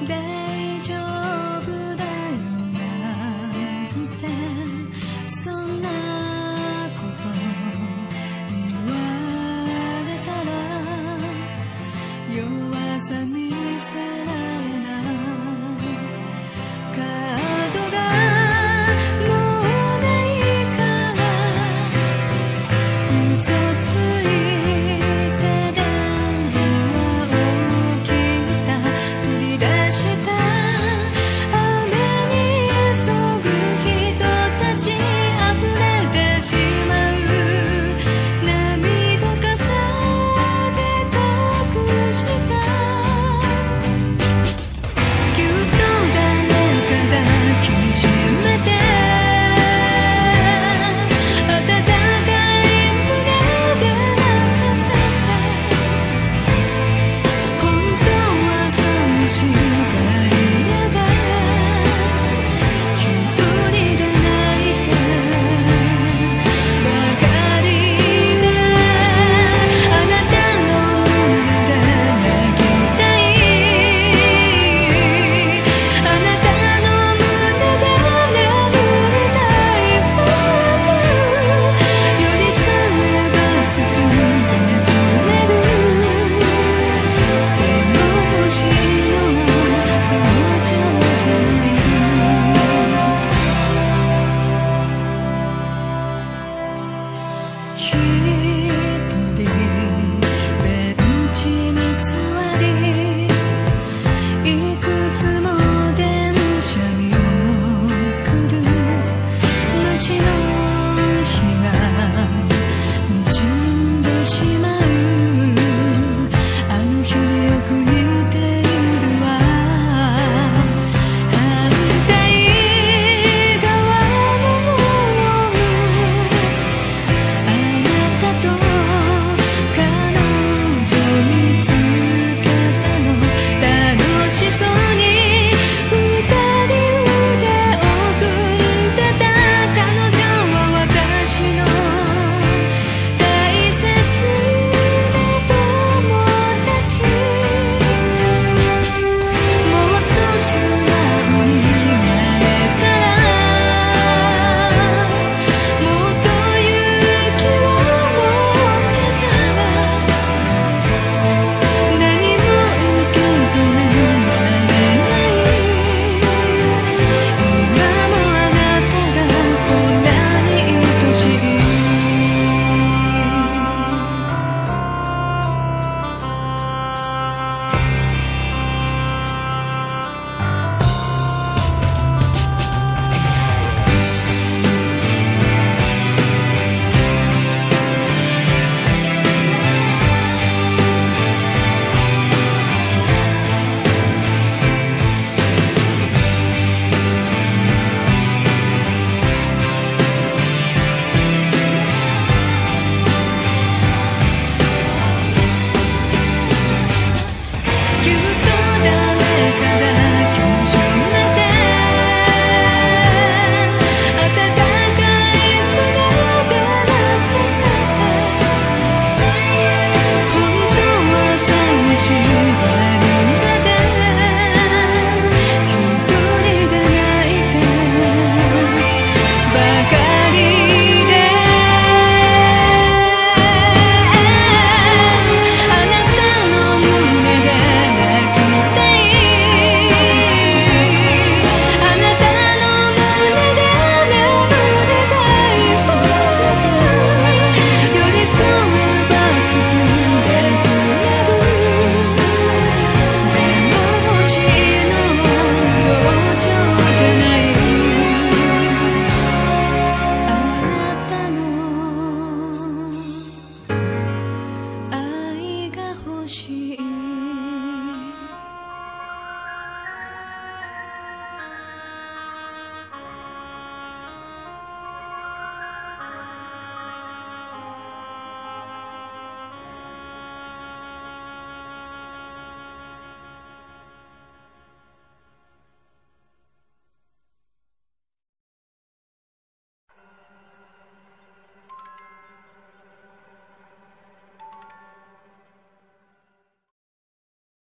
날